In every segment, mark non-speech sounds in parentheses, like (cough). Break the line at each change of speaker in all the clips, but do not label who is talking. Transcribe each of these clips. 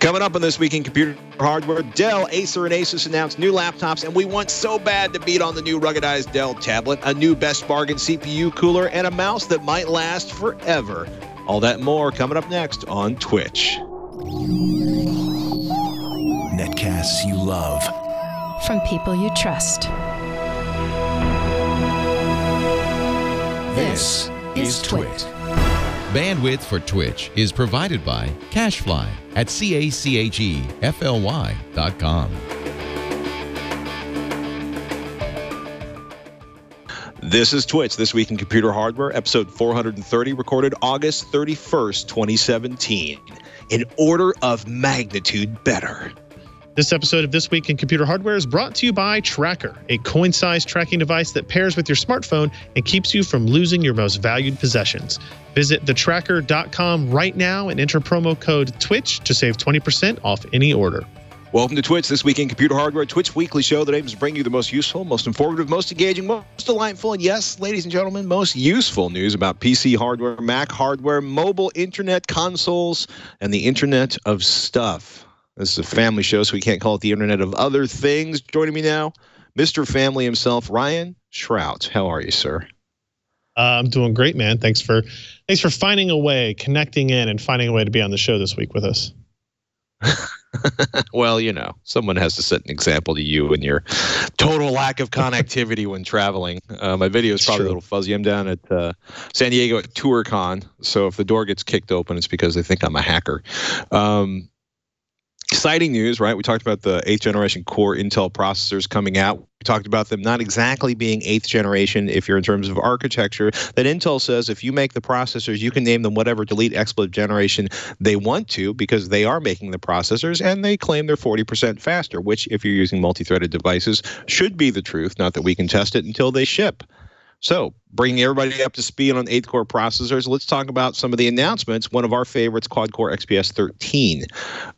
Coming up on this week in computer hardware, Dell, Acer, and Asus announced new laptops, and we want so bad to beat on the new ruggedized Dell tablet, a new best bargain CPU cooler, and a mouse that might last forever. All that more coming up next on TWiCH.
Netcasts you love.
From people you trust.
This is TWiT.
Bandwidth for TWiCH is provided by CacheFly at C-A-C-H-E-F-L-Y.com.
This is TWiCH, This Week in Computer Hardware, episode 430, recorded August 31st, 2017. In order of magnitude better.
This episode of This Week in Computer Hardware is brought to you by TrackR, a coin sized tracking device that pairs with your smartphone and keeps you from losing your most valued possessions. Visit thetrackr.com right now and enter promo code TWITCH to save 20% off any order.
Welcome to TWiCH, This Week in Computer Hardware, TWiCH weekly show that aims to bring you the most useful, most informative, most engaging, most delightful, and yes, ladies and gentlemen, most useful news about PC hardware, Mac hardware, mobile, internet, consoles, and the Internet of Stuff. This is a family show, so we can't call it the Internet of Other Things. Joining me now, Mr. Family himself, Ryan Shrout. How are you, sir?
Uh, I'm doing great, man. Thanks for thanks for finding a way, connecting in, and finding a way to be on the show this week with us. (laughs)
well, you know, someone has to set an example to you and your total lack of connectivity when traveling. Uh, my video is probably true. a little fuzzy. I'm down at uh, San Diego at ToorCon, so if the door gets kicked open, it's because they think I'm a hacker. Um, exciting news, right? We talked about the eighth generation core Intel processors coming out. We talked about them not exactly being eighth generation if you're in terms of architecture. That Intel says if you make the processors, you can name them whatever delete expletive generation they want to because they are making the processors and they claim they're 40% faster, which, if you're using multi threaded devices, should be the truth. Not that we can test it until they ship. So, bringing everybody up to speed on 8 core processors, let's talk about some of the announcements. One of our favorites, quad core XPS 13,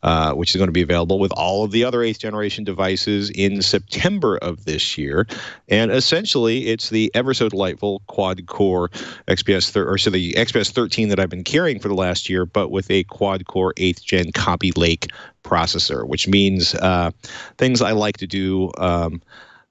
uh, which is going to be available with all of the other 8th generation devices in September of this year. And essentially, it's the ever so delightful quad core XPS, thir- or so the XPS 13 that I've been carrying for the last year, but with a quad core 8th gen Kaby Lake processor, which means uh, things I like to do. Um,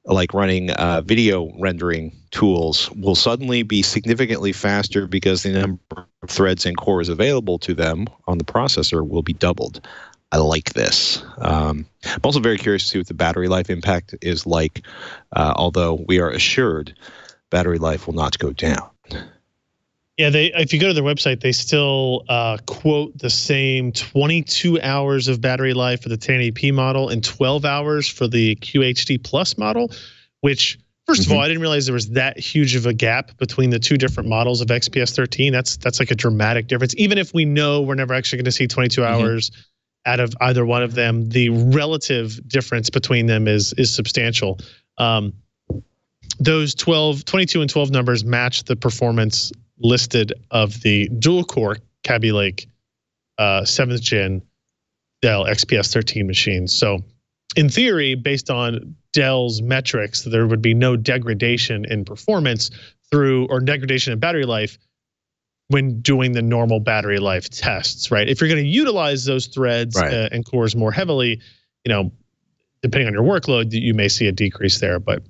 like running uh, video rendering tools will suddenly be significantly faster because the number of threads and cores available to them on the processor will be doubled. I like this. Um, I'm also very curious to see what the battery life impact is like, uh, although we are assured battery life will not go down.
Yeah, they if you go to their website, they still uh, quote the same 22 hours of battery life for the 1080p model and 12 hours for the QHD Plus model. Which, 1st mm-hmm. of all. I didn't realize there was that huge of a gap between the two different models of XPS 13. That's that's like a dramatic difference. Even if we know we're never actually going to see 22 mm-hmm. hours out of either one of them, the relative difference between them is is substantial. Um, those 12, 22 and 12 numbers match the performance listed of the dual core Kaby Lake uh, seventh gen Dell XPS 13 machines. So, in theory, based on Dell's metrics, there would be no degradation in performance through or degradation in battery life when doing the normal battery life tests, right? If you're going to utilize those threads right. uh, and cores more heavily, you know, depending on your workload, you may see a decrease there. But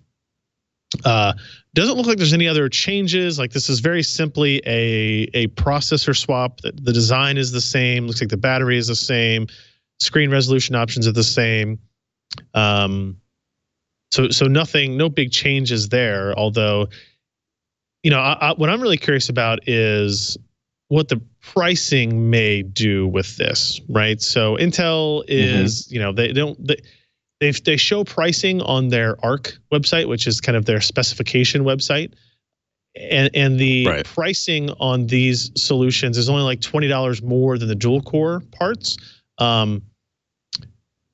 uh, doesn't look like there's any other changes. Like this is very simply a a processor swap. The, the design is the same. Looks like the battery is the same. Screen resolution options are the same. Um, so so nothing, no big changes there. Although, you know, I, I, what I'm really curious about is what the pricing may do with this, right? So Intel is, mm-hmm. you know, they don't they they they show pricing on their ARK website, which is kind of their specification website, and and the right. pricing on these solutions is only like twenty dollars more than the dual core parts. Um,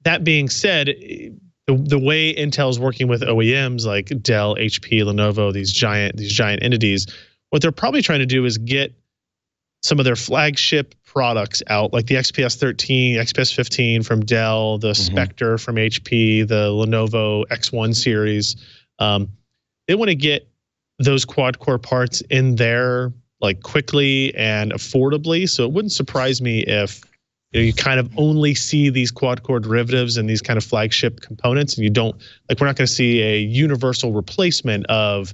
that being said, the the way Intel is working with OEMs like Dell, HP, Lenovo, these giant these giant entities, what they're probably trying to do is get some of their flagship products out, like the XPS 13, XPS 15 from Dell, the mm-hmm. Spectre from HP, the Lenovo X1 series. Um, they want to get those quad core parts in there like quickly and affordably. So it wouldn't surprise me if you know you kind of only see these quad core derivatives and these kind of flagship components, and you don't like we're not going to see a universal replacement of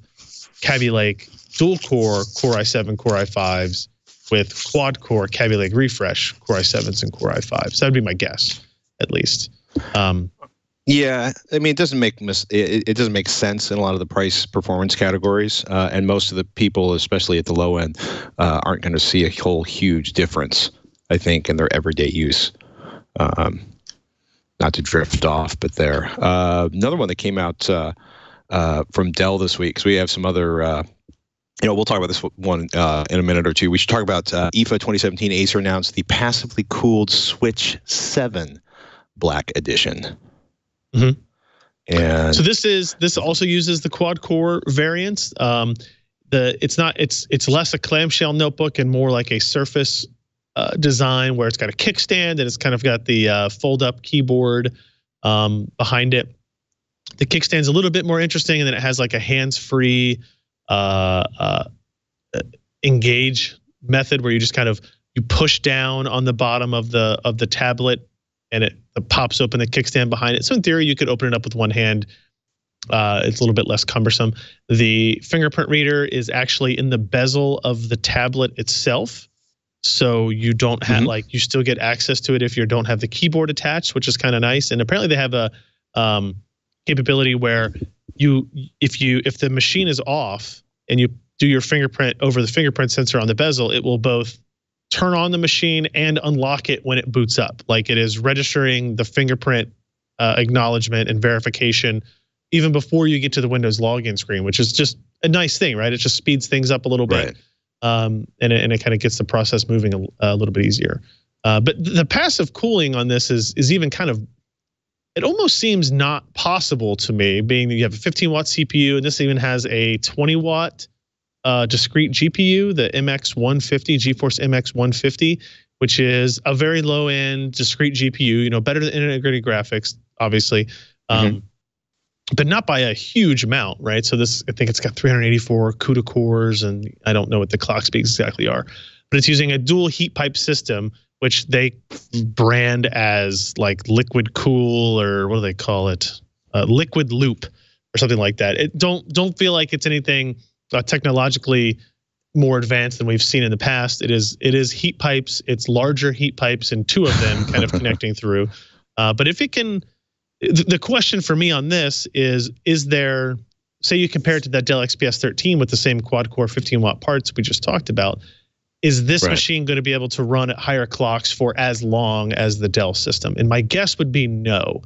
Kaby Lake dual core Core i7 Core i5s with quad core Kaby Lake refresh Core i7s and Core i5s. That would be my guess, at least. Um,
yeah, I mean, it doesn't make mis- it, it doesn't make sense in a lot of the price performance categories, uh, and most of the people, especially at the low end, uh, aren't going to see a whole huge difference. I think in their everyday use. Um, not to drift off, but there. Uh, another one that came out uh, uh, from Dell this week. because we have some other. Uh, you know, we'll talk about this one in a minute or two. We should talk about IFA 2017. Acer announced the passively cooled Switch 7 Black Edition.
Mm-hmm. And so this is this also uses the quad core variants. Um, the it's not it's it's less a clamshell notebook and more like a Surface uh, design where it's got a kickstand and it's kind of got the uh, fold up keyboard um, behind it. The kickstand's a little bit more interesting, and then it has like a hands free uh, uh, engage method where you just kind of you push down on the bottom of the of the tablet and it, it pops open the kickstand behind it. So in theory, you could open it up with one hand. Uh, it's a little bit less cumbersome. The fingerprint reader is actually in the bezel of the tablet itself. So you don't have mm-hmm. like you still get access to it if you don't have the keyboard attached, which is kind of nice. And apparently they have a um, capability where you if you if the machine is off and you do your fingerprint over the fingerprint sensor on the bezel, it will both turn on the machine and unlock it when it boots up. Like it is registering the fingerprint uh, acknowledgement and verification even before you get to the Windows login screen, which is just a nice thing, right? It just speeds things up a little bit, right. um, and it, and it kind of gets the process moving a, a little bit easier. Uh, but the passive cooling on this is is even kind of it almost seems not possible to me, being that you have a 15 watt CPU and this even has a 20 watt uh, discrete GPU, the MX150, GeForce MX150, which is a very low end discrete GPU, you know, better than integrated graphics, obviously. Um, mm-hmm. But not by a huge amount, right? So this, I think it's got 384 CUDA cores, and I don't know what the clock speeds exactly are, but it's using a dual heat pipe system, which they brand as like liquid cool or what do they call it, uh, liquid loop or something like that. It don't don't feel like it's anything uh, technologically more advanced than we've seen in the past. It is it is heat pipes. It's larger heat pipes and two of them kind of (laughs) connecting through. Uh, but if it can, the, the question for me on this is: Is there, say, you compare it to that Dell XPS 13 with the same quad core 15 watt parts we just talked about? Is this right. machine going to be able to run at higher clocks for as long as the Dell system? And my guess would be no.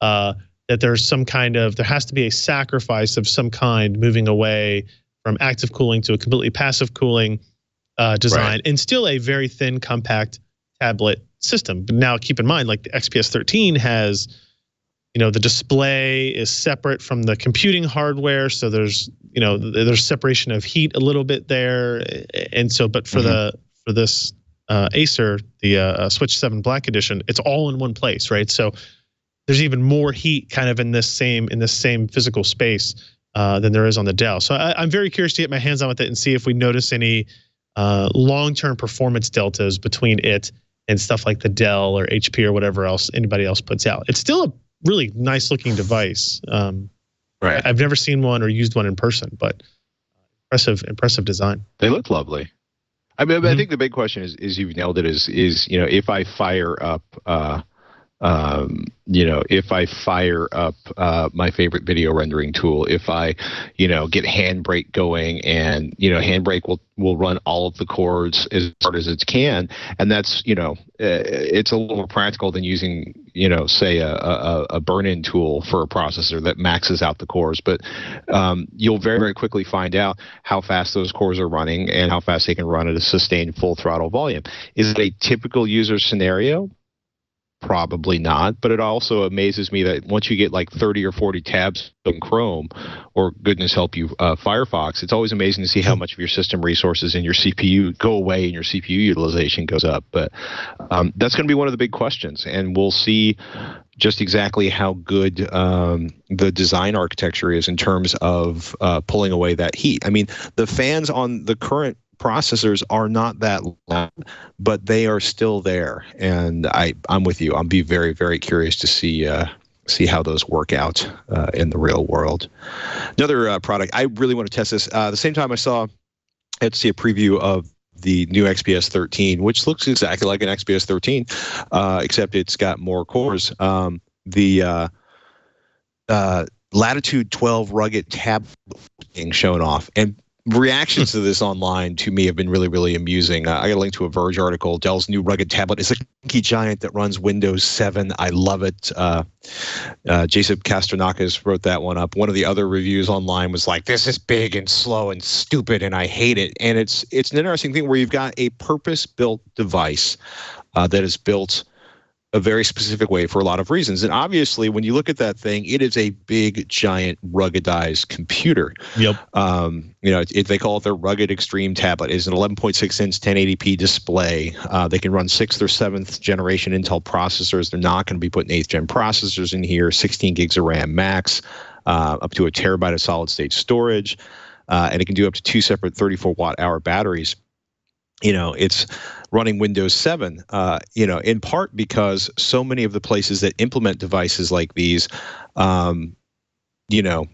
Uh, that there's some kind of there has to be a sacrifice of some kind moving away from active cooling to a completely passive cooling uh, design, right. and still a very thin, compact tablet system. But now keep in mind, like the XPS 13 has, you know, the display is separate from the computing hardware, so there's you know there's separation of heat a little bit there, and so but for mm-hmm. the for this uh, Acer, the uh, uh Switch 7 Black Edition, it's all in one place, right? So there's even more heat kind of in this same in this same physical space uh, than there is on the Dell. So I, am very curious to get my hands on with it and see if we notice any uh, long-term performance deltas between it and stuff like the Dell or HP or whatever else anybody else puts out. It's still a really nice-looking device. Um, right. I've never seen one or used one in person, but impressive, impressive design.
They look lovely. I mean, mm-hmm. I think the big question is, is you've nailed it. Is is you know if I fire up. Uh, um, you know, if I fire up uh, my favorite video rendering tool, if I, you know, get Handbrake going, and you know, Handbrake will will run all of the cores as hard as it can, and that's you know, uh, it's a little more practical than using you know, say a, a, a burn-in tool for a processor that maxes out the cores. But um, you'll very very quickly find out how fast those cores are running and how fast they can run at a sustained full throttle volume. Is it a typical user scenario? Probably not, but it also amazes me that once you get like 30 or 40 tabs in Chrome, or goodness help you, uh, Firefox, it's always amazing to see how much of your system resources and your CPU go away and your CPU utilization goes up. But um, that's going to be one of the big questions, and we'll see just exactly how good um, the design architecture is in terms of uh, pulling away that heat. I mean, the fans on the current
processors are not that loud, but they are still there. And I, I'm with you. I'll be very, very curious to see uh, see how those work out uh, in the real world. Another uh, product I really want to test this. Uh, the same time I saw, I had to see a preview of the new XPS 13, which looks exactly like an XPS 13, uh, except it's got more cores. Um, the uh, uh, Latitude 12 rugged tab being shown off, and reactions to this online to me have been really, really amusing. Uh, I got a link to a Verge article. Dell's new rugged tablet is a kinky giant that runs Windows 7. I love it. Uh, uh, Jason Kastrenakes wrote that one up. One of the other reviews online was like, "This is big and slow and stupid, and I hate it." And it's it's an interesting thing where you've got a purpose-built device uh, that is built a very specific way for a lot of reasons. And obviously, when you look at that thing, it is a big, giant, ruggedized computer.
Yep.
Um, you know, it, they call it the Rugged Extreme tablet. It's an 11.6 inch 1080p display. Uh, they can run sixth or seventh generation Intel processors. They're not going to be putting eighth gen processors in here. 16 gigs of RAM max, uh, up to a terabyte of solid state storage, uh, and it can do up to two separate 34 watt hour batteries you know it's running windows 7 uh, you know in part because so many of the places that implement devices like these um, you know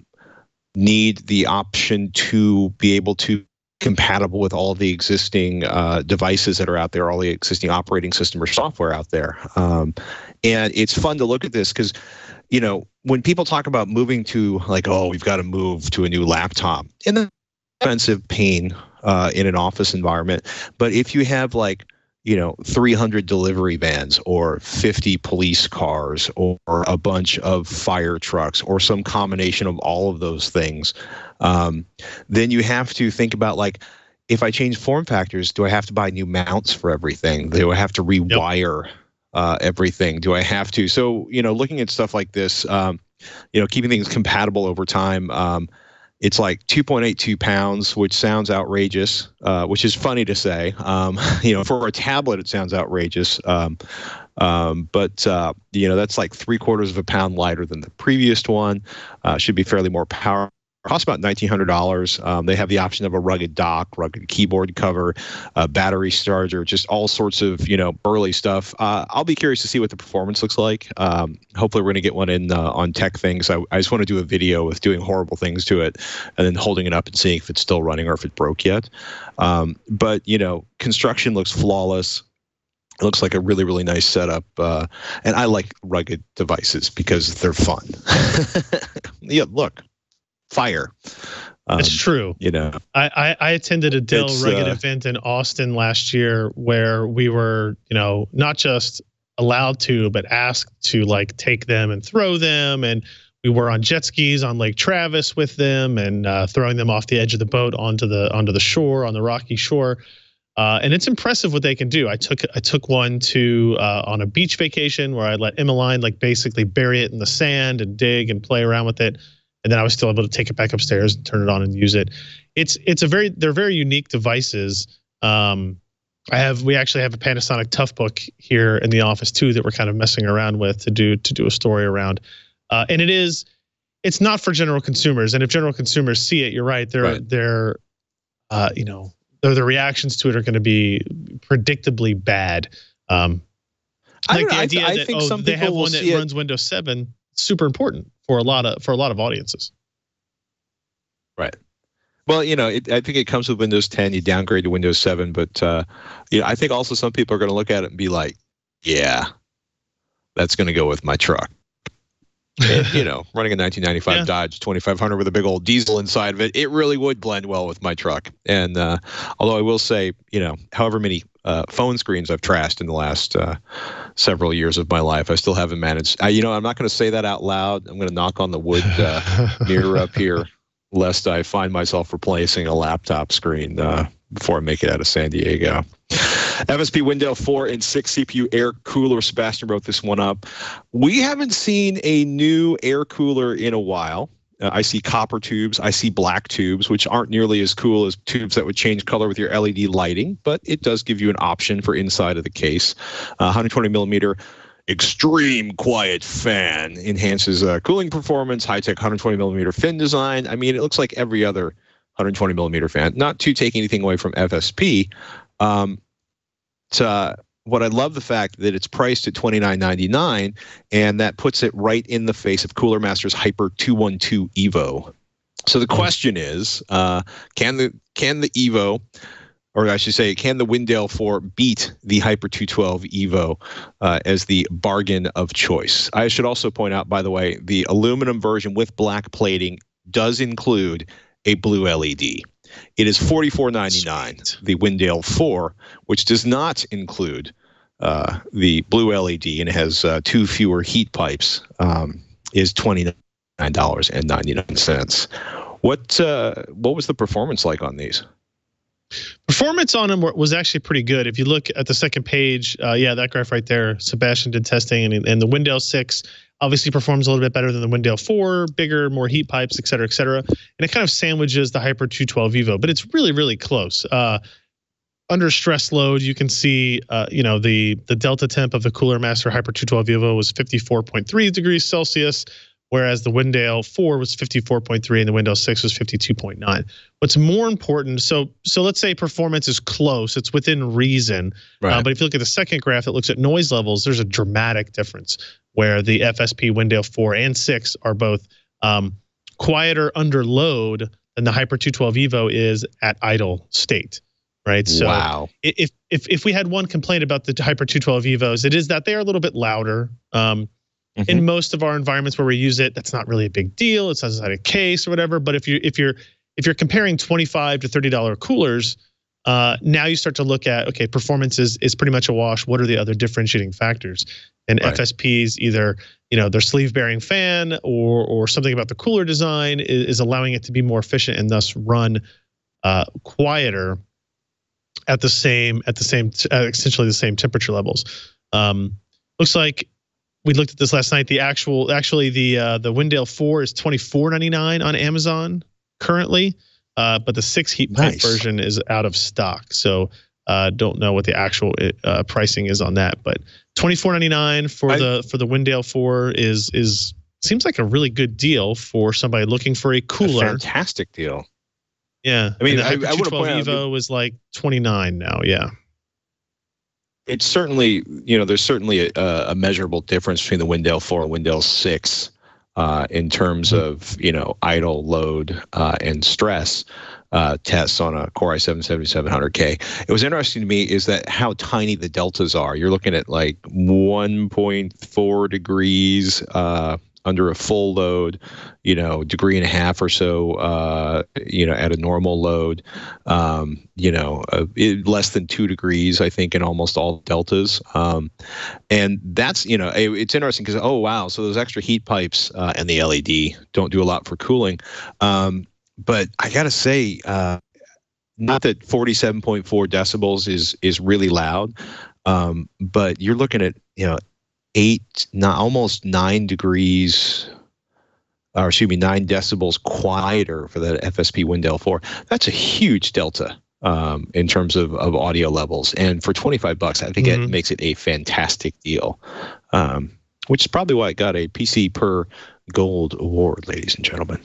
need the option to be able to compatible with all the existing uh, devices that are out there all the existing operating system or software out there. Um, and it's fun to look at this because you know when people talk about moving to like oh we've got to move to a new laptop and the expensive pain uh, in an office environment. But if you have like you know 300 delivery vans or 50 police cars or a bunch of fire trucks or some combination of all of those things um, then you have to think about like if i change form factors do i have to buy new mounts for everything do i have to rewire yep. uh, everything do i have to so you know looking at stuff like this um, you know keeping things compatible over time um, it's like 2.82 pounds, which sounds outrageous, uh, which is funny to say. Um, (laughs) you know, for a tablet, it sounds outrageous. Um, um, but uh, you know, that's like three quarters of a pound lighter than the previous one. Uh, should be fairly more powerful costs about $1,900. Um, they have the option of a rugged dock, rugged keyboard cover, a battery charger, just all sorts of, you know, burly stuff. Uh, I'll be curious to see what the performance looks like. Um, hopefully, we're going to get one in uh, on tech things. I, I just want to do a video with doing horrible things to it and then holding it up and seeing if it's still running or if it broke yet. Um, but, you know, construction looks flawless. It looks like a really, really nice setup. Uh, and I like rugged devices because they're fun. (laughs) yeah, look, fire.
Um, That's true.
You know,
I, I, I attended a Dell Rugged uh, event in Austin last year where we were, you know, not just allowed to, but asked to like take them and throw them. And we were on jet skis on Lake Travis with them and uh, throwing them off the edge of the boat onto the onto the shore on the rocky shore. Uh, and it's impressive what they can do. I took I took one to uh, on a beach vacation where I let Emmeline like basically bury it in the sand and dig and play around with it and then I was still able to take it back upstairs and turn it on and use it. It's it's a very they're very unique devices. Um, I have we actually have a Panasonic Toughbook here in the office too that we're kind of messing around with to do to do a story around, uh, and it is it's not for general consumers. And if general consumers see it, you're right. They're right. they're uh, you know their the reactions to it are going to be predictably bad. Um, like the idea I, I that oh, they have one that runs Windows 7 super important for a lot of for a lot of audiences.
Right. Well, you know, it, I think it comes with Windows 10. You downgrade to Windows 7, but uh, you know, I think also some people are going to look at it and be like, "Yeah, that's going to go with my truck." and, you know, (laughs) running a 1995 yeah. Dodge 2500 with a big old diesel inside of it, it really would blend well with my truck. And uh, although I will say, you know, however many uh, phone screens I've trashed in the last uh, several years of my life. I still haven't managed. I, you know, I'm not going to say that out loud. I'm going to knock on the wood uh, (laughs) mirror up here, lest I find myself replacing a laptop screen uh, before I make it out of San Diego. FSP Windale 4 and 6 CPU air cooler. Sebastian wrote this one up. We haven't seen a new air cooler in a while. Uh, I see copper tubes. I see black tubes, which aren't nearly as cool as tubes that would change color with your LED lighting, but it does give you an option for inside of the case. Uh, 120 millimeter extreme quiet fan enhances uh, cooling performance. High tech 120 millimeter fin design. I mean, it looks like every other 120 millimeter fan. Not to take anything away from FSP. Um, to, what I love the fact that it's priced at $29.99, and that puts it right in the face of Cooler Master's Hyper 212 Evo. So the question is, uh, can the can the Evo, or I should say, can the Windale 4 beat the Hyper 212 Evo uh, as the bargain of choice? I should also point out, by the way, the aluminum version with black plating does include a blue LED. It is $44.99, the Windale 4, which does not include uh, the blue LED and has uh, two fewer heat pipes, um, is $29.99. What, uh, what was the performance like on these?
Performance on them was actually pretty good. If you look at the second page, uh, yeah, that graph right there, Sebastian did testing, and, and the Windale 6 obviously performs a little bit better than the Windale 4, bigger, more heat pipes, et cetera, et cetera. And it kind of sandwiches the Hyper 212 Evo, but it's really, really close. Uh, under stress load, you can see, uh, you know, the the delta temp of the Cooler Master Hyper 212 Evo was 54.3 degrees Celsius whereas the Windale 4 was 54.3 and the Windale 6 was 52.9. What's more important, so so let's say performance is close, it's within reason. Uh, right. Uh, but if you look at the second graph that looks at noise levels, there's a dramatic difference where the FSP Windale 4 and 6 are both um, quieter under load than the Hyper 212 Evo is at idle state. Right. So
wow.
if if if we had one complaint about the Hyper 212 Evos, it is that they are a little bit louder. Um, Mm-hmm. In most of our environments where we use it, that's not really a big deal. It's outside a case or whatever. But if you if you're if you're comparing twenty five to thirty dollar coolers, uh, now you start to look at okay, performance is is pretty much a wash. What are the other differentiating factors? And right. FSPs either you know their sleeve bearing fan or or something about the cooler design is, is allowing it to be more efficient and thus run uh, quieter at the same at the same uh, essentially the same temperature levels. Um, looks like we looked at this last night. The actual, actually, the uh, the Windale Four is twenty four ninety nine on Amazon currently, uh, but the six heat pipe nice. version is out of stock. So uh, don't know what the actual uh, pricing is on that, but twenty four ninety nine for I, the for the Windale Four is is seems like a really good deal for somebody looking for a cooler.
A fantastic deal.
Yeah, I mean, I, I would have Evo was like twenty nine now. Yeah
it's certainly you know there's certainly a, a, measurable difference between the Windale 4 and Windale 6 uh, in terms mm-hmm. of you know idle load uh, and stress uh, tests on a Core i7 7700K. It was interesting to me is that how tiny the deltas are. You're looking at like 1.4 degrees uh, under a full load, you know, degree and a half or so, uh, you know, at a normal load, um, you know, uh, it, less than two degrees, I think, in almost all deltas. Um, and that's, you know, it, it's interesting because, oh, wow. So those extra heat pipes uh, and the LED don't do a lot for cooling. Um, but I got to say, uh, not that 47.4 decibels is is really loud, um, but you're looking at, you know, eight, not almost nine degrees, or excuse me, nine decibels quieter for the FSP Windale 4. That's a huge delta um, in terms of, of audio levels. And for 25 bucks, I think mm-hmm. it makes it a fantastic deal, um, which is probably why it got a PC per gold award, ladies and gentlemen.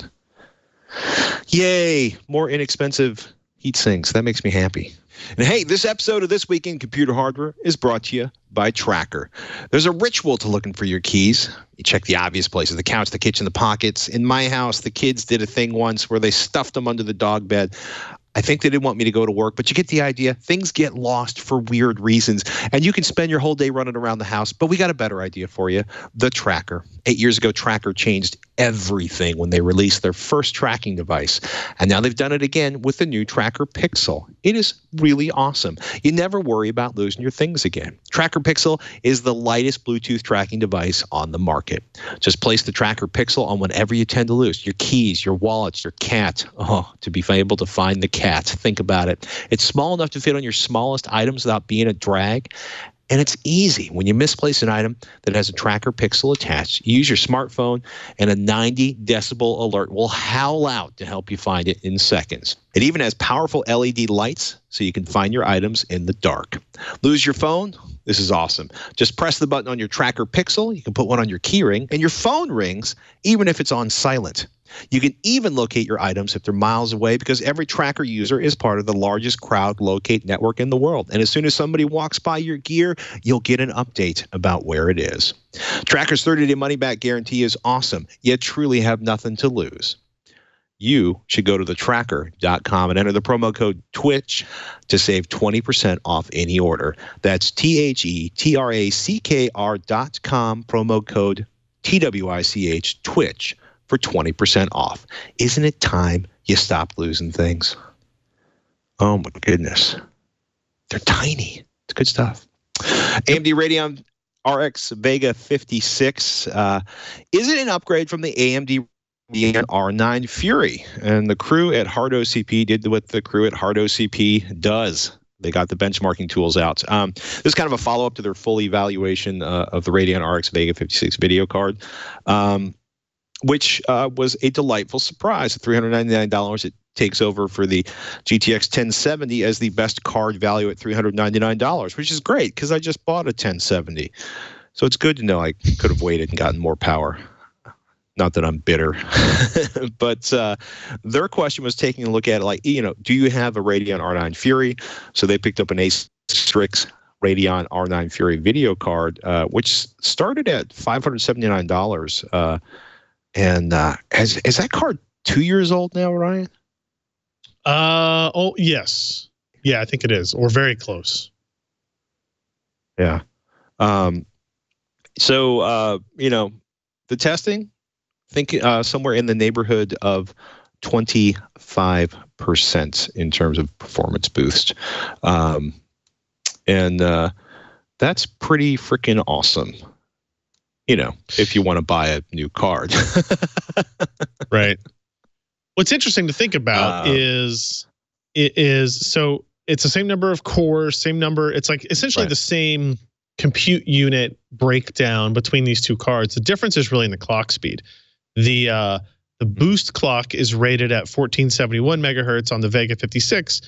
Yay! More inexpensive heat sinks. That makes me happy. And hey, this episode of This Week in Computer Hardware is brought to you by TrackR. There's a ritual to looking for your keys. You check the obvious places the couch, the kitchen, the pockets. In my house, the kids did a thing once where they stuffed them under the dog bed. I think they didn't want me to go to work, but you get the idea. Things get lost for weird reasons, and you can spend your whole day running around the house. But we got a better idea for you the TrackR. Eight years ago, TrackR changed everything when they released their first tracking device. And now they've done it again with the new TrackR Pixel. It is really awesome. You never worry about losing your things again. TrackR Pixel is the lightest Bluetooth tracking device on the market. Just place the TrackR Pixel on whatever you tend to lose your keys, your wallets, your cat. Oh, to be able to find the cat. Think about it. It's small enough to fit on your smallest items without being a drag. And it's easy. When you misplace an item that has a TrackR pixel attached, use your smartphone and a 90 decibel alert will howl out to help you find it in seconds. It even has powerful LED lights so you can find your items in the dark. Lose your phone? This is awesome. Just press the button on your TrackR pixel. You can put one on your keyring, and your phone rings even if it's on silent. You can even locate your items if they're miles away because every TrackR user is part of the largest crowd locate network in the world. And as soon as somebody walks by your gear, you'll get an update about where it is. TrackR's 30 day money back guarantee is awesome. You truly have nothing to lose you should go to thetrackr.com and enter the promo code Twitch to save 20% off any order. That's T H E T R A C K R.com, promo code T W I C H Twitch for 20% off. Isn't it time you stop losing things? Oh my goodness. They're tiny. It's good stuff. AMD Radeon RX Vega 56. Uh, is it an upgrade from the AMD the R9 Fury. And the crew at Hard OCP did what the crew at Hard OCP does. They got the benchmarking tools out. Um, this is kind of a follow up to their full evaluation uh, of the Radeon RX Vega 56 video card, um, which uh, was a delightful surprise. At $399, it takes over for the GTX 1070 as the best card value at $399, which is great because I just bought a 1070. So it's good to know I could have waited and gotten more power not that I'm bitter, (laughs) but uh, their question was taking a look at it like, you know, do you have a Radeon R9 Fury? So they picked up an Astrix Radeon R9 Fury video card, uh, which started at $579. Uh, and uh, is, is that card two years old now, Ryan?
Uh, oh, yes. Yeah, I think it is, or very close.
Yeah. Um, so, uh, you know, the testing, think uh, somewhere in the neighborhood of 25% in terms of performance boost. Um, and uh, that's pretty freaking awesome. You know, if you want to buy a new card. (laughs)
right. What's interesting to think about uh, is it is so it's the same number of cores, same number. It's like essentially right. the same compute unit breakdown between these two cards. The difference is really in the clock speed. The uh, the boost clock is rated at 1471 megahertz on the Vega 56,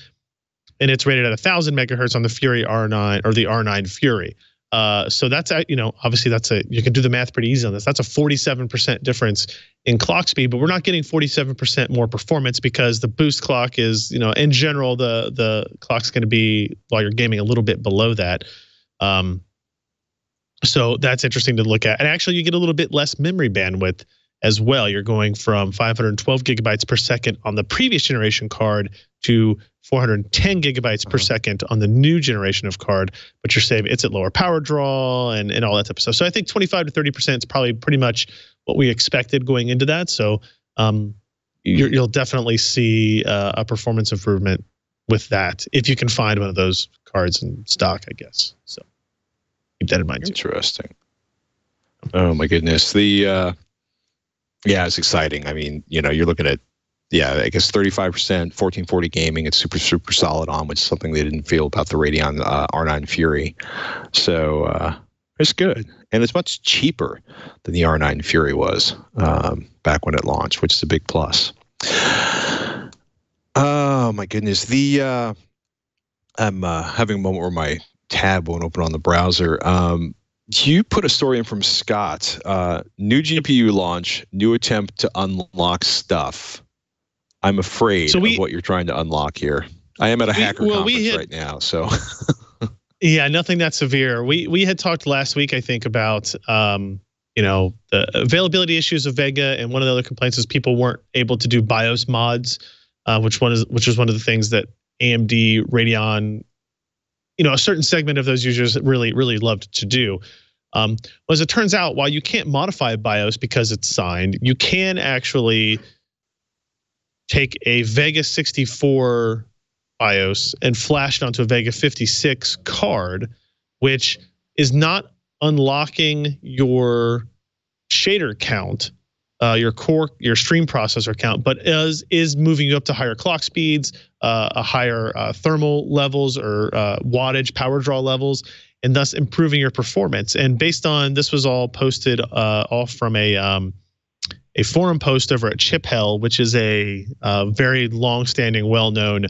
and it's rated at 1000 megahertz on the Fury R9 or the R9 Fury. Uh, so that's a, you know obviously that's a you can do the math pretty easy on this. That's a 47% difference in clock speed, but we're not getting 47% more performance because the boost clock is you know in general the the clock's going to be while you're gaming a little bit below that. Um, so that's interesting to look at, and actually you get a little bit less memory bandwidth as well. You're going from 512 gigabytes per second on the previous generation card to 410 gigabytes per uh-huh. second on the new generation of card, but you're saving it's at lower power draw and, and all that type of stuff. So I think 25 to 30 percent is probably pretty much what we expected going into that. So um, you will definitely see uh, a performance improvement with that if you can find one of those cards in stock, I guess. So keep that in mind.
Interesting. Too. Oh my goodness, the uh, yeah, it's exciting. I mean, you know, you're looking at yeah, I guess 35%, 1440 gaming. It's super, super solid on, which is something they didn't feel about the Radeon uh, R9 Fury. So uh, it's good. And it's much cheaper than the R9 Fury was um, back when it launched, which is a big plus. Oh, my goodness. The uh, I'm uh, having a moment where my tab won't open on the browser. Um, you put a story in from Scott. Uh, new GPU launch, new attempt to unlock stuff. I'm afraid so we, of what you're trying to unlock here. I am at a we, hacker well, conference had, right now, so. (laughs)
yeah, nothing that severe. We we had talked last week, I think, about um, you know the availability issues of Vega, and one of the other complaints is people weren't able to do BIOS mods, uh, which one is which is one of the things that AMD Radeon you know a certain segment of those users really really loved to do. Um, well, as it turns out, while you can't modify a BIOS because it's signed, you can actually take a Vega 64 BIOS and flash it onto a Vega 56 card, which is not unlocking your shader count, uh, your core, your stream processor count, but is is moving you up to higher clock speeds, uh, a higher uh, thermal levels or uh, wattage, power draw levels, and thus improving your performance. And based on this was all posted uh, off from a um, a forum post over at Chip ChipHell, which is a uh, very long-standing, well-known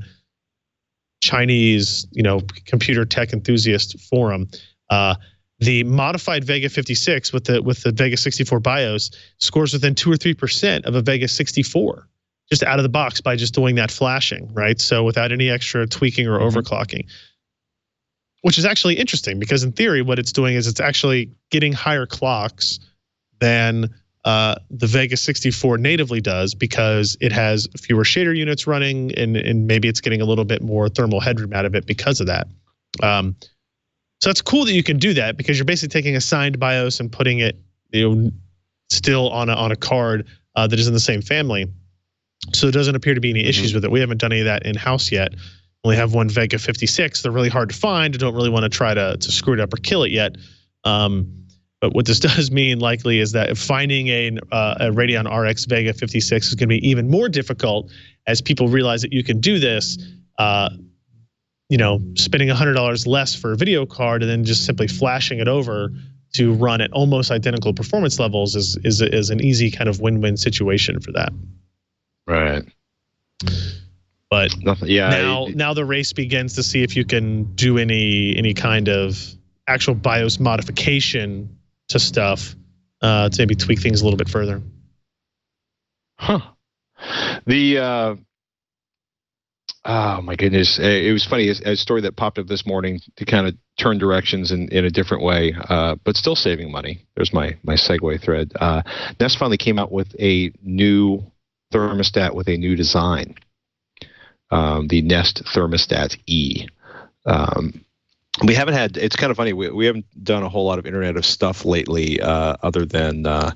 Chinese, you know, computer tech enthusiast forum. Uh, the modified Vega 56 with the with the Vega 64 BIOS scores within two or three percent of a Vega 64, just out of the box by just doing that flashing, right? So without any extra tweaking or mm-hmm. overclocking, which is actually interesting because in theory, what it's doing is it's actually getting higher clocks than uh, the Vega 64 natively does because it has fewer shader units running and, and maybe it's getting a little bit more thermal headroom out of it because of that. Um, so it's cool that you can do that because you're basically taking a signed BIOS and putting it, you know, still on a on a card uh, that is in the same family. So there doesn't appear to be any issues mm-hmm. with it. We haven't done any of that in house yet. Only have one Vega 56. They're really hard to find. I don't really want to try to to screw it up or kill it yet. Um, but what this (laughs) does mean likely is that finding a, uh, a Radeon RX Vega 56 is going to be even more difficult as people realize that you can do this. Uh, you know, spending $100 less for a video card and then just simply flashing it over to run at almost identical performance levels is is is an easy kind of win-win situation for that.
Right.
But
Nothing, yeah,
now now the race begins to see if you can do any any kind of actual BIOS modification to stuff uh, to maybe tweak things a little bit further.
Huh. The uh, oh my goodness, it was funny. A, story that popped up this morning to kind of turn directions in, in a different way, uh, but still saving money. There's my my segue thread. Uh, Nest finally came out with a new thermostat with a new design. Um, the Nest Thermostat E. Um, we haven't had it's kind of funny we, we haven't done a whole lot of internet of stuff lately uh, other than uh,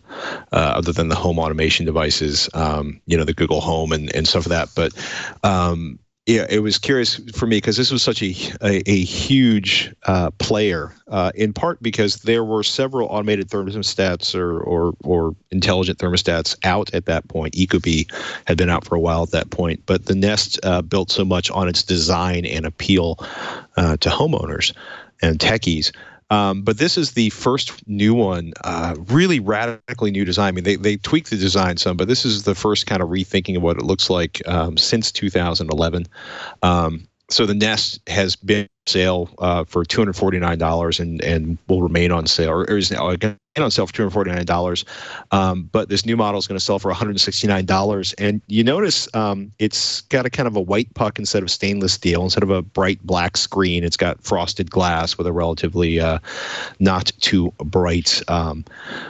uh, other than the home automation devices um, you know the google home and, and stuff of like that but um, yeah, it was curious for me because this was such a a, a huge uh, player. Uh, in part because there were several automated thermostats or, or or intelligent thermostats out at that point. Ecobee had been out for a while at that point, but the Nest uh, built so much on its design and appeal uh, to homeowners and techies um, but this is the first new one, uh, really radically new design. I mean, they, they tweaked the design some, but this is the first kind of rethinking of what it looks like um, since 2011. Um, so the Nest has been sale uh, for $249 and, and will remain on sale, or, or is now again on sale for $249. Um, but this new model is going to sell for $169. And you notice um, it's got a kind of a white puck instead of stainless steel. Instead of a bright black screen, it's got frosted glass with a relatively uh, not too bright um,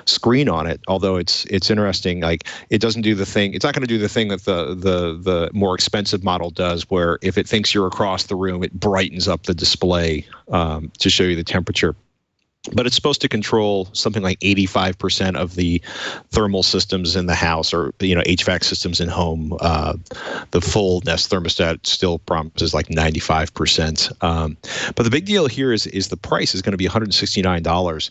screen on it. Although it's it's interesting, like it doesn't do the thing. It's not going to do the thing that the the the more expensive model does, where if it thinks you're across the room, it brightens up the display um, to show you the temperature. But it's supposed to control something like 85% of the thermal systems in the house or you know hvac systems in home. Uh, the full nest thermostat still promises like 95% um, but the big deal here is is the price is going to be $169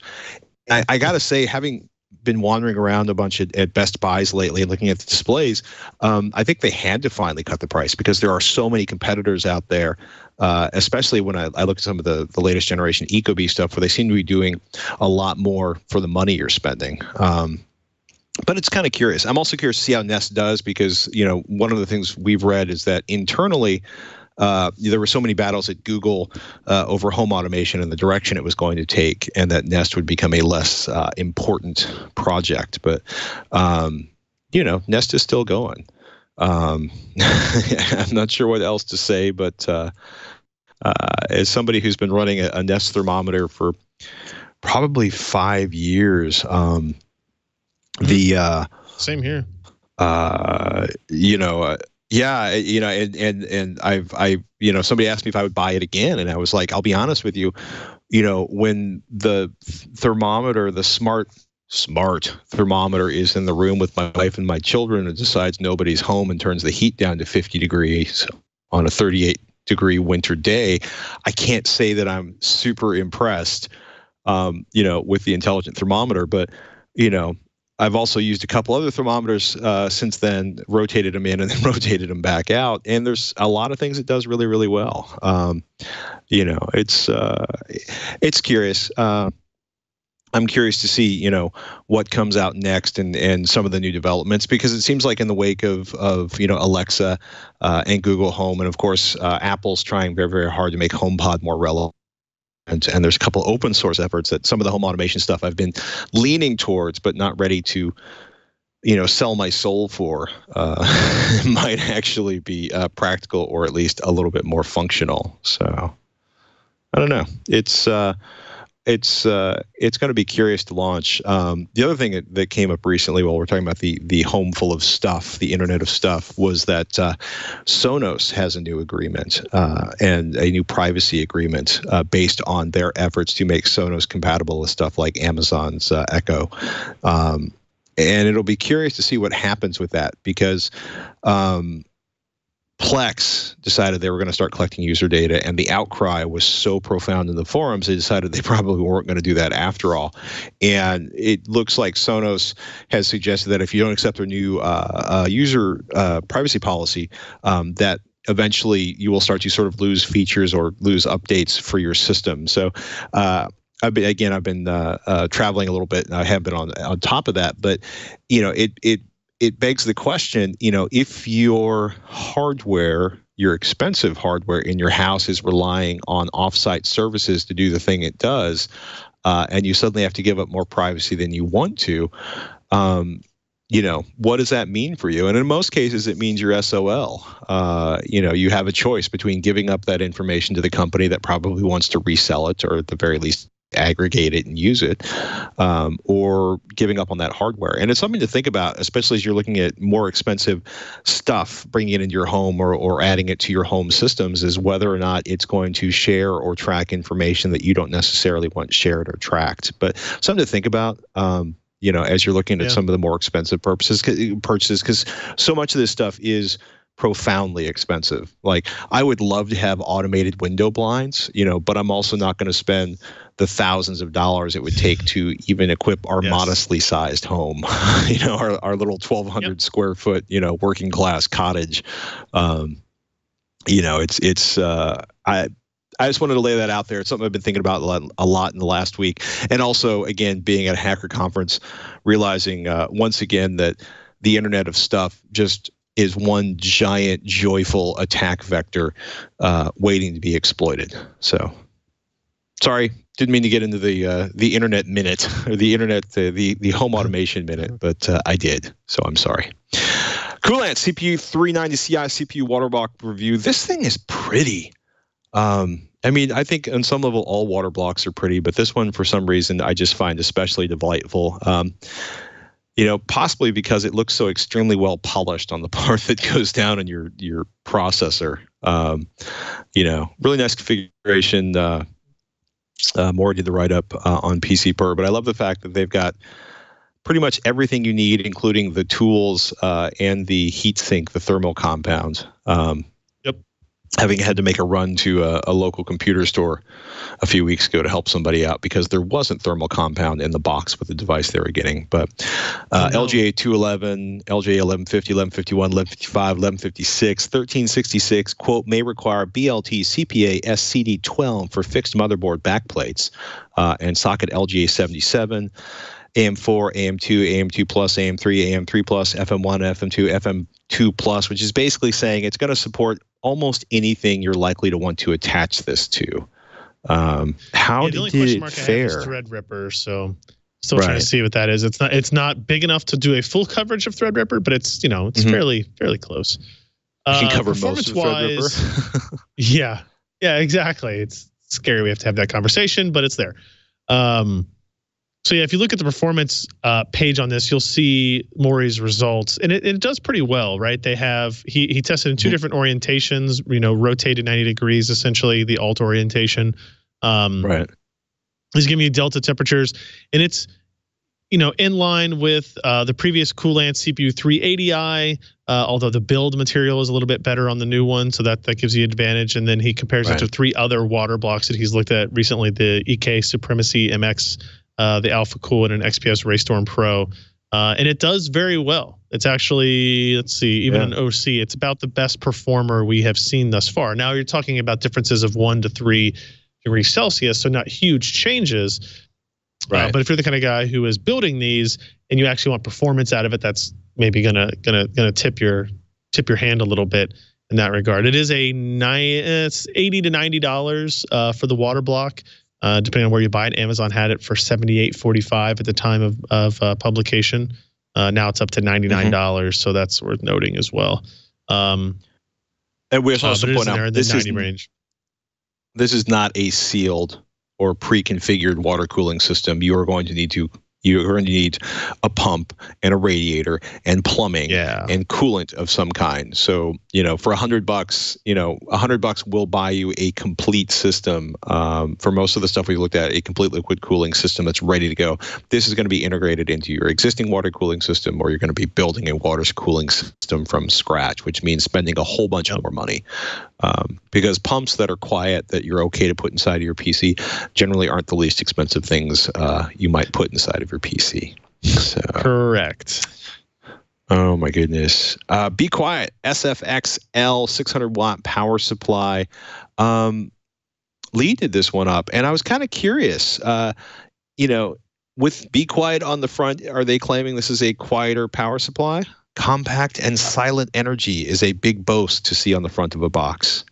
I, I gotta say having been wandering around a bunch at, at Best Buys lately and looking at the displays, um, I think they had to finally cut the price because there are so many competitors out there uh, especially when I, I, look at some of the, the latest generation Ecobee stuff, where they seem to be doing a lot more for the money you're spending. Um, but it's kind of curious. I'm also curious to see how Nest does because you know one of the things we've read is that internally. Uh, there were so many battles at Google uh, over home automation and the direction it was going to take, and that Nest would become a less uh, important project. But um, you know, Nest is still going. Um, (laughs) I'm not sure what else to say, but uh, uh, as somebody who's been running a, a, Nest thermometer for probably five years, um, mm-hmm. the uh,
same here.
Uh, you know, uh, yeah, you know, and and and I've I you know somebody asked me if I would buy it again, and I was like, I'll be honest with you, you know, when the thermometer, the smart smart thermometer is in the room with my wife and my children and decides nobody's home and turns the heat down to 50 degrees on a 38 degree winter day, I can't say that I'm super impressed, um, you know, with the intelligent thermometer. But you know, I've also used a couple other thermometers uh, since then, rotated them in and then (laughs) rotated them back out, and there's a lot of things it does really, really well. Um, you know, it's uh, it's curious. Uh, I'm curious to see, you know, what comes out next and and some of the new developments because it seems like in the wake of of you know Alexa uh, and Google Home and of course uh, Apple's trying very very hard to make HomePod more relevant and, and there's a couple open source efforts that some of the home automation stuff I've been leaning towards, but not ready to, you know, sell my soul for. Uh, (laughs) might actually be uh, practical or at least a little bit more functional. So I don't know. It's uh, it's uh, it's going to be curious to launch. Um, the other thing that, that, came up recently while we're talking about the the home full of stuff, the Internet of Stuff, was that uh, Sonos has a new agreement uh, and a new privacy agreement uh, based on their efforts to make Sonos compatible with stuff like Amazon's uh, Echo. Um, and it'll be curious to see what happens with that because um, Plex decided they were going to start collecting user data, and the outcry was so profound in the forums, they decided they (laughs) probably weren't going to do that after all. And it looks like Sonos has suggested that if you don't accept their new uh, uh, user uh, privacy policy, um, that eventually you will start to sort of lose features or lose updates for your system. So. Uh, I've been, again, I've been uh, uh, traveling a little bit, and I have been on on top of that. But you know, it it it begs the question, you know, if your hardware, your expensive hardware in your house is relying on offsite services to do the thing it does, uh, and you suddenly have to give up more privacy than you want to, um, you know, what does that mean for you? And in most cases, it means you're SOL. Uh, you know, you have a choice between giving up that information to the company that probably wants to resell it, or at the very least aggregate it and use it, um, or giving up on that hardware. And it's something to think about, especially as you're looking at more expensive stuff, bringing it into your home or, or adding it to your home systems, is whether or not it's going to share or track information that you don't necessarily want shared or tracked. But something to think about. Um, you know, as you're looking at yeah. some of the more expensive purposes, purchases, because so much of this stuff is profoundly expensive. Like I would love to have automated window blinds, you know, but I'm also not going to spend the thousands of dollars it would take to even equip our yes. modestly sized home, (laughs) you know, our, our little 1200 yep. square foot, you know, working class cottage. Um, you know, it's, it's, uh, I, I just wanted to lay that out there. It's something I've been thinking about a lot in the last week. And also, again, being at a hacker conference, realizing uh, once again that the Internet of Stuff just is one giant joyful attack vector uh, waiting to be exploited. So, sorry, didn't mean to get into the uh, the internet minute (laughs) or the internet uh, the the home automation minute, but uh, I did. So I'm sorry. Koolance CPU 390 Ci CPU water block review. This thing is pretty. Um, I mean, I think on some level all water blocks are pretty, but this one for some reason I just find especially delightful. Um, you know, possibly because it looks so extremely well polished on the (laughs) part that goes down in your your processor. Um, you know, really nice configuration. Uh, uh, Morry did the write up uh, on PC Per, but I love the fact that they've got pretty much everything you need, including the tools uh, and the heat sink, the thermal compound. Um, having had to make a run to a, a, local computer store a few weeks ago to help somebody out because there wasn't thermal compound in the box with the device they were getting. But uh, oh, no. LGA 211, LGA 1150, 1151, 1155, 1156, 1366, quote, may require BLT CPA SCD12 for fixed motherboard backplates uh, and socket LGA 77. AM4, AM2, AM2 plus, AM3, AM3 plus, FM1, FM2, FM2 plus, which is basically saying it's going to support almost anything you're likely to want to attach this to. Um, how yeah, did it fare?
Threadripper, so still right. trying to see what that is. It's not it's not big enough to do a full coverage of Threadripper, but it's you know it's mm-hmm. fairly fairly close.
You can uh, most of Threadripper. (laughs)
yeah, yeah, exactly. It's scary. We have to have that conversation, but it's there. Um, so yeah, if you look at the performance uh, page on this, you'll see Morry's results, and it, it does pretty well, right? They have he he tested in 2 mm-hmm. different orientations, you know, rotated 90 degrees, essentially the alt orientation.
Um, right.
He's giving you delta temperatures, and it's you know in line with uh, the previous Koolance CPU 380i, uh, although the build material is a little bit better on the new one, so that that gives you an advantage. And then he compares right. it to three other water blocks that he's looked at recently: the EK Supremacy MX uh, the Alphacool and an XSPC Raystorm Pro. Uh, and it does very well. It's actually, let's see, even yeah. an OC, it's about the best performer we have seen thus far. Now you're talking about differences of one to three degrees Celsius, so not huge changes. Uh, right. Uh, but if you're the kind of guy who is building these and you actually want performance out of it, that's maybe gonna gonna gonna tip your tip your hand a little bit in that regard. It is a nine, it's eighty to ninety dollars uh, for the water block. Uh, depending on where you buy it. Amazon had it for seventy eight forty five at the time of of uh, publication. Uh, now it's up to ninety nine dollars, mm-hmm. so that's worth noting as well. Um,
and we also uh, point out this is
range.
This is not a sealed or pre-configured water cooling system. You are going to need to you're going to need a pump and a radiator and plumbing
yeah.
and coolant of some kind. So, you know, for a hundred bucks, you know, a hundred bucks will buy you a complete system. Um, for most of the stuff we looked at, a complete liquid cooling system that's ready to go. This is going to be integrated into your existing water cooling system, or you're going to be building a water cooling system from scratch, which means spending a whole bunch more money. Um, because pumps that are quiet that you're okay to put inside of your PC generally aren't the least expensive things uh, you might put inside of your PC. (laughs) So,
Correct.
Oh my goodness. Uh, Be Quiet SFXL 600 watt power supply. Um, Lee did this one up, and I was kind of curious. Uh, you know, with Be Quiet on the front, are they claiming this is a quieter power supply? Compact and silent energy is a big boast to see on the front of a box.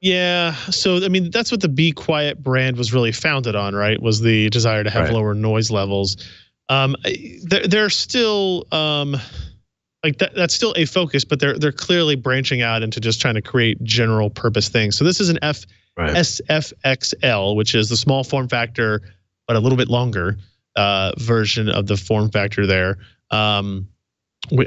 Yeah, so I mean that's what the Be Quiet brand was really founded on, right? Was the desire to have right. lower noise levels. Um, they're, they're still um, like that, that's still a focus, but they're they're clearly branching out into just trying to create general purpose things. So this is an F right. SFXL, which is the small form factor, but a little bit longer uh, version of the form factor there. Um,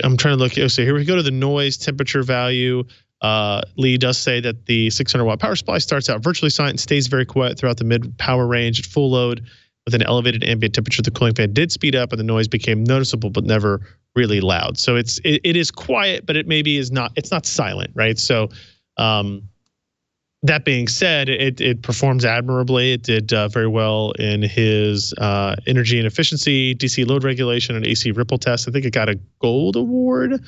I'm trying to look. So here we go to the noise temperature value. Uh, Lee does say that the 600 watt power supply starts out virtually silent stays very quiet throughout the mid power range at full load. With an elevated ambient temperature, the cooling fan did speed up and the noise became noticeable, but never really loud. So it's it, it is quiet, but it maybe is not. It's not silent, right? So um, that being said, it it performs admirably. It did uh, very well in his uh, energy and efficiency, DC load regulation, and AC ripple test. I think it got a gold award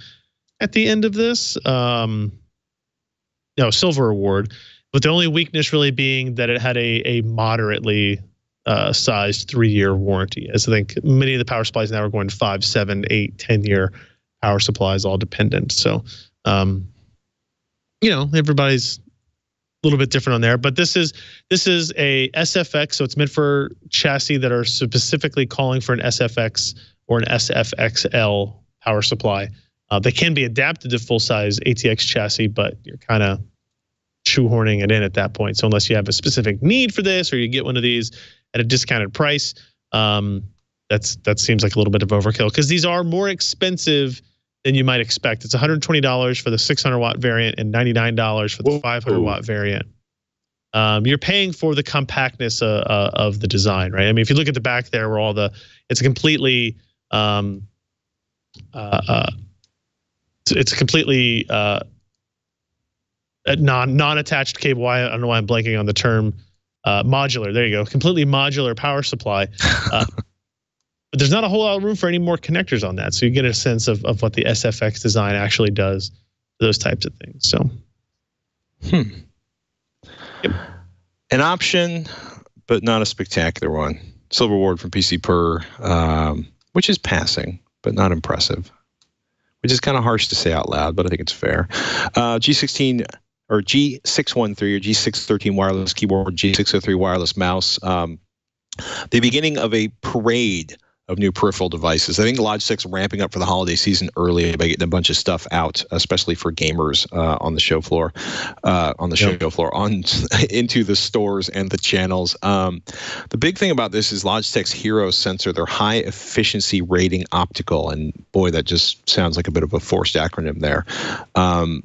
at the end of this. Um, no, silver award. But the only weakness really being that it had a a moderately uh, sized three year warranty. As I think many of the power supplies now are going five, seven, eight, ten year power supplies, all dependent. So, um, you know, everybody's little bit different on there. But this is this is a SFX, so it's meant for chassis that are specifically calling for an SFX or an SFXL power supply. Uh, they can be adapted to full size ATX chassis, but you're kind of shoehorning it in at that point. So unless you have a specific need for this, or you get one of these at a discounted price, um, that's that seems like a little bit of overkill because these are more expensive than you might expect. It's $120 for the 600 watt variant and $99 for the 500 watt variant. Um, you're paying for the compactness uh, uh, of the design, right? I mean, if you look at the back there, where all the it's a completely um, uh, uh it's a completely uh, non non attached cable. Why I don't know why I'm blanking on the term. Uh, modular. There you go. Completely modular power supply. (laughs) but there's not a whole lot of room for any more connectors on that. So you get a sense of, of what the SFX design actually does those types of things. So,
hmm. Yep. An option, but not a spectacular one. Silver award from PC Per, um, which is passing, but not impressive, which is kind of harsh to say out loud, but I think it's fair. Uh, G16 or G613 or G613 wireless keyboard, G603 wireless mouse. Um, the beginning of a parade of new peripheral devices. I think Logitech's ramping up for the holiday season early by getting a bunch of stuff out, especially for gamers uh, on the show floor, uh, on the yep. show floor, on (laughs) into the stores and the channels. Um, the big thing about this is Logitech's Hero sensor, their high efficiency rating optical, and boy, that just sounds like a bit of a forced acronym there. Um,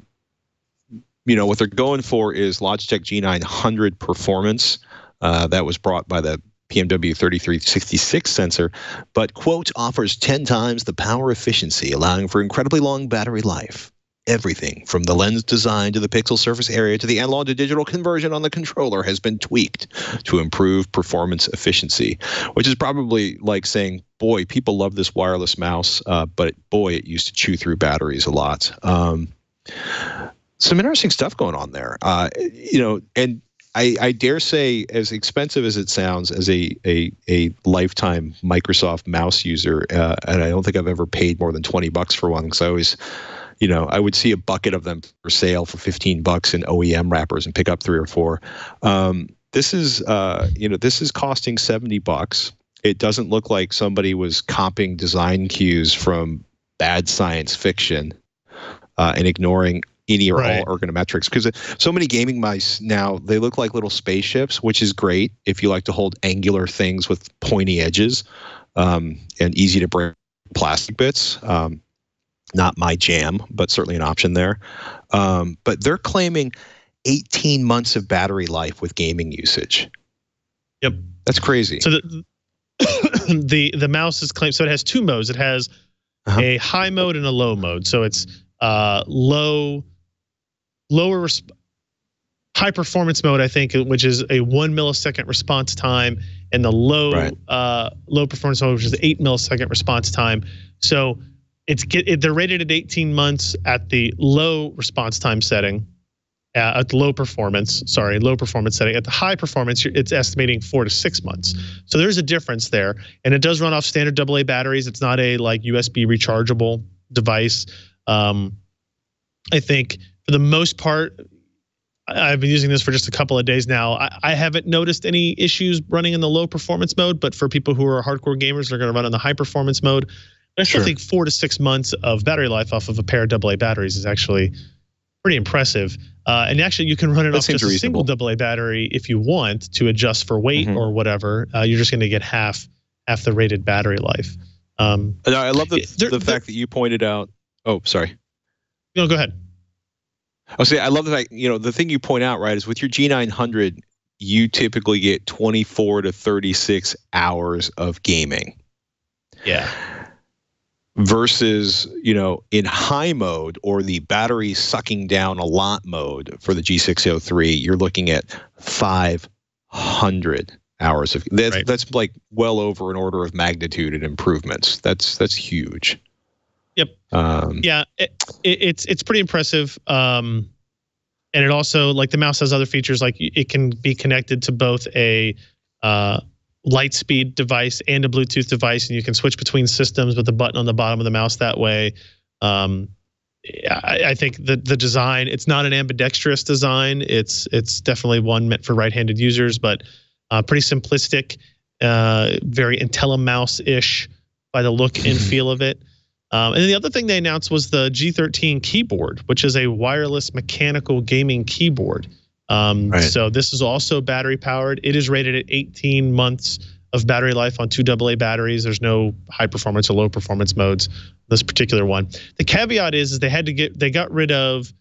you know what they're going for is Logitech G900 performance. Uh, that was brought by the PMW 3366 sensor, but quote offers 10 times the power efficiency, allowing for incredibly long battery life. Everything from the lens design to the pixel surface area to the analog to digital conversion on the controller has been tweaked to improve performance efficiency, which is probably like saying, boy, people love this wireless mouse, uh, but boy, it used to chew through batteries a lot. Um, some interesting stuff going on there. Uh, you know, and I, I, dare say, as expensive as it sounds, as a a, a lifetime Microsoft mouse user, uh, and I don't think I've ever paid more than twenty bucks for one because I always, you know, I would see a bucket of them for sale for fifteen bucks in OEM wrappers and pick up three or four. Um, this is uh, you know this is costing 70 bucks it doesn't look like somebody was copying design cues from bad science fiction uh, and ignoring any or
Right.
all ergonometrics because so many gaming mice now they look like little spaceships which is great if you like to hold angular things with pointy edges um, and easy to break plastic bits um, not my jam but certainly an option there um, but they're claiming 18 months of battery life with gaming usage
Yep.
that's crazy
So the (coughs) the the mouse is claimed. So it has two modes. It has
Uh-huh.
a high mode and a low mode. So it's uh, low, lower, resp- high performance mode. I think, which is a one millisecond response time, and the low
Right.
uh, low performance mode, which is eight millisecond response time. So it's get it, they're rated at 18 months at the low response time setting. Uh, at the low performance, sorry, low performance setting. At the high performance, it's estimating four to six months. So there's a difference there, and it does run off standard AA batteries. It's not a like USB rechargeable device. Um, I think for the most part, I've been using this for just a couple of days now. I, I haven't noticed any issues running in the low performance mode, but for people who are hardcore gamers, they're going to run in the high performance mode. I still
Sure.
think four to six months of battery life off of a pair of AA batteries is actually pretty impressive. Uh, and actually, you can run it
That
off just a single
reasonable.
AA battery if you want to adjust for weight
Mhm.
or whatever. Uh, you're just going to get half half the rated battery life. Um,
And I love the, the fact that you pointed out. Oh, sorry.
no, go ahead.
Oh, I'll say I love the fact you know the thing you point out right is with your G900 you typically get 24 to 36 hours of gaming
Yeah.
versus you know in high mode or the battery sucking down a lot mode for the G603 you're looking at 500 hours of that's,
Right.
that's like well over an order of magnitude in improvements that's that's huge
Yep.
um,
yeah it, it, it's it's pretty impressive um and it also like the mouse has other features like it can be connected to both a uh Lightspeed device and a bluetooth device and you can switch between systems with the button on the bottom of the mouse that way. Um I, I think the the design it's not an ambidextrous design. It's it's definitely one meant for right-handed users but uh, pretty simplistic uh very IntelliMouse-ish by the look and feel of it um, and then the other thing they announced was the G13 keyboard, which is a wireless mechanical gaming keyboard. Um,
Right.
So this is also battery powered. It is rated at 18 months of battery life on two AA batteries. There's no high performance or low performance modes. This particular one. The caveat is, is they had to get they got rid of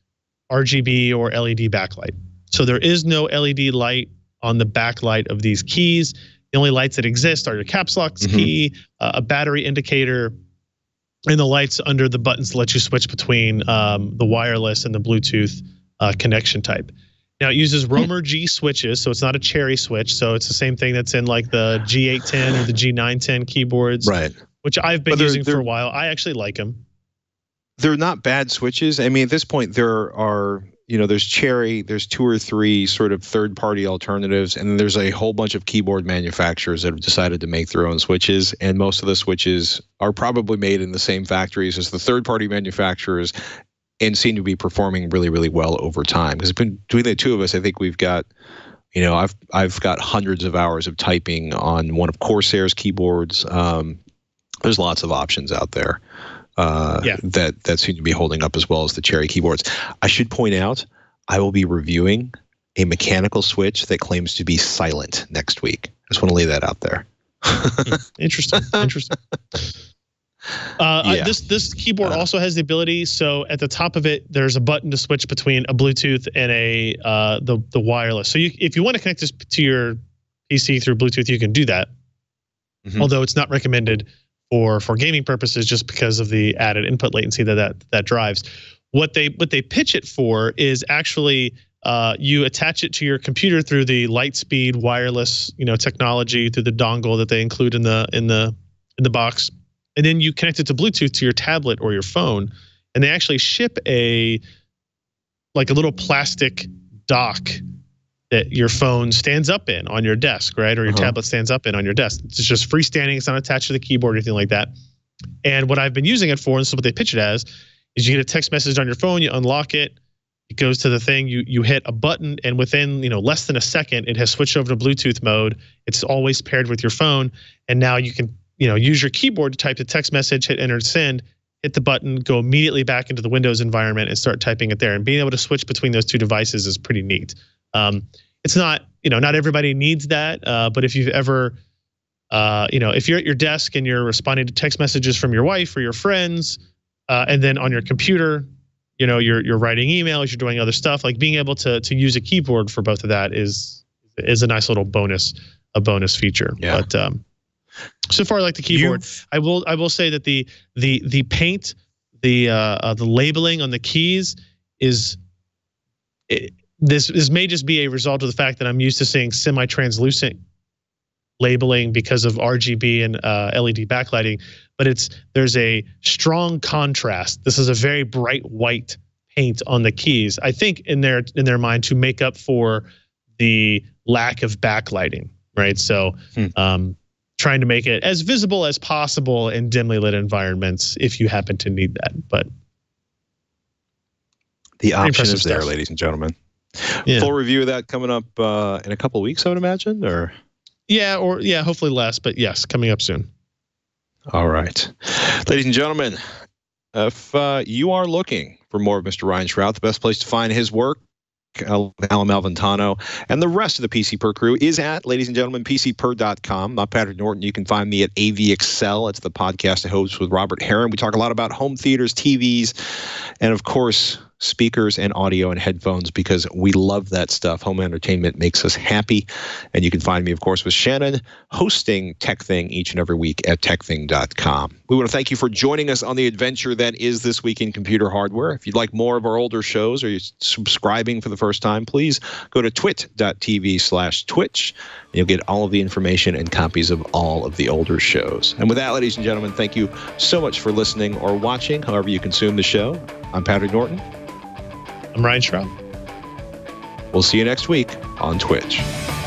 RGB or LED backlight. So there is no LED light on the backlight of these keys. The only lights that exist are your caps lock
Mhm.
key, uh, a battery indicator, and the lights under the buttons let you switch between um, the wireless and the Bluetooth uh, connection type. Now it uses Romer G switches, so it's not a cherry switch. So it's the same thing that's in like the G810 or the G910 keyboards,
right
which I've been
they're-
using for
they're-
a while. I actually like them.
they're not bad switches. I mean, at this point, there are you know, there's Cherry, there's two or three sort of third-party alternatives, and there's a whole bunch of keyboard manufacturers that have decided to make their own switches, and most of the switches are probably made in the same factories as the third-party manufacturers, and seem to be performing really, really well over time. Because between the two of us, I think we've got. You know, I've I've got hundreds of hours of typing on one of Corsair's keyboards. Um, there's lots of options out there uh,
Yeah.
that that seem to be holding up as well as the Cherry keyboards. I should point out, I will be reviewing a mechanical switch that claims to be silent next week. I just want to lay that out there. (laughs)
Interesting. Interesting. Uh,
Yeah.
this this keyboard
Uh,
also has the ability. So at the top of it, there's a button to switch between a Bluetooth and a uh, the the wireless. So you, if you want to connect this to your PC through Bluetooth, you can do that.
Mhm.
Although it's not recommended for for gaming purposes, just because of the added input latency that that that drives. What they what they pitch it for is actually uh, you attach it to your computer through the Lightspeed wireless you know technology through the dongle that they include in the in the in the box, and then you connect it to Bluetooth to your tablet or your phone, and they actually ship a like a little plastic dock that your phone stands up in on your desk, right? Or your
Uh-huh.
tablet stands up in on your desk. It's just freestanding. It's not attached to the keyboard or anything like that. And what I've been using it for, and this is what they pitch it as, is you get a text message on your phone, you unlock it, it goes to the thing you you hit a button and within you know less than a second it has switched over to bluetooth mode it's always paired with your phone and now you can you know use your keyboard to type the text message hit enter send hit the button go immediately back into the windows environment and start typing it there and being able to switch between those two devices is pretty neat um, it's not you know not everybody needs that uh, but if you've ever uh, you know if you're at your desk and you're responding to text messages from your wife or your friends uh, and then on your computer you know you're you're writing emails you're doing other stuff like being able to to use a keyboard for both of that is is a nice little bonus a bonus feature
yeah.
but um so far I like the keyboard
You've-
i will i will say that the the the paint the uh, uh the labeling on the keys is it, this this may just be a result of the fact that i'm used to seeing semi-translucent labeling because of RGB and uh, LED backlighting, but it's there's a strong contrast. This is a very bright white paint on the keys. I think in their in their mind to make up for the lack of backlighting, right? So,
Hmm.
um, trying to make it as visible as possible in dimly lit environments if you happen to need that. But
The option is there,
stuff.
ladies and gentlemen.
Yeah.
Full review of that coming up uh, in a couple of weeks, I would imagine. Or
yeah, or yeah, hopefully less, but yes, coming up soon.
all right, ladies and gentlemen, if uh, you are looking for more of Mr. Ryan Shrout, the best place to find his work. Allyn Malventano and the rest of the PC Per crew is at, ladies and gentlemen, PCPer.com. I'm Patrick Norton. You can find me at AV Excel. It's the podcast I host with Robert Heron. We talk a lot about home theaters, TVs, and of course, speakers and audio and headphones because we love that stuff. Home entertainment makes us happy. And you can find me, of course, with Shannon hosting TekThing each and every week at tekthing.com. We want to thank you for joining us on the adventure that is This Week in Computer Hardware. If you'd like more of our older shows or you're subscribing for the first time, please go to twit.tv slash twich. You'll get all of the information and copies of all of the older shows. And with that, ladies and gentlemen, thank you so much for listening or watching, however you consume the show. I'm Patrick Norton.
I'm Ryan Shrout.
We'll see you next week on TWiCH.